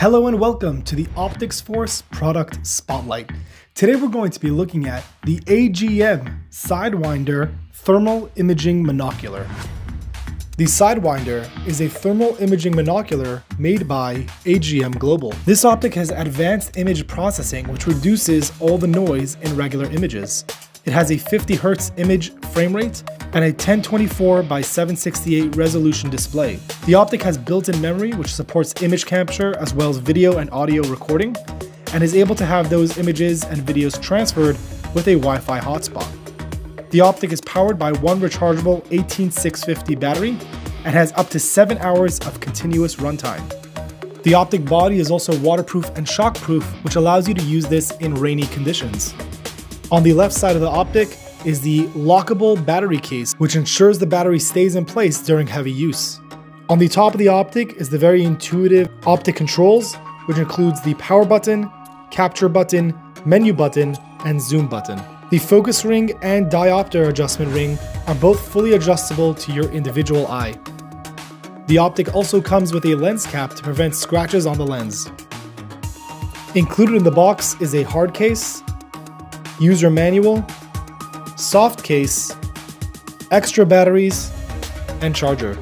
Hello and welcome to the Optics Force product spotlight. Today we're going to be looking at the AGM Sidewinder Thermal Imaging Monocular. The Sidewinder is a thermal imaging monocular made by AGM Global. This optic has advanced image processing which reduces all the noise in regular images. It has a 50 Hz image frame rate and a 1024 by 768 resolution display. The optic has built-in memory which supports image capture as well as video and audio recording and is able to have those images and videos transferred with a Wi-Fi hotspot. The optic is powered by one rechargeable 18650 battery and has up to 7 hours of continuous runtime. The optic body is also waterproof and shockproof, which allows you to use this in rainy conditions. On the left side of the optic is the lockable battery case, which ensures the battery stays in place during heavy use. On the top of the optic is the very intuitive optic controls, which includes the power button, capture button, menu button, and zoom button. The focus ring and diopter adjustment ring are both fully adjustable to your individual eye. The optic also comes with a lens cap to prevent scratches on the lens. Included in the box is a hard case, user manual, soft case, extra batteries, and charger.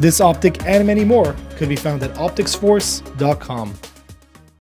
This optic and many more could be found at opticsforce.com.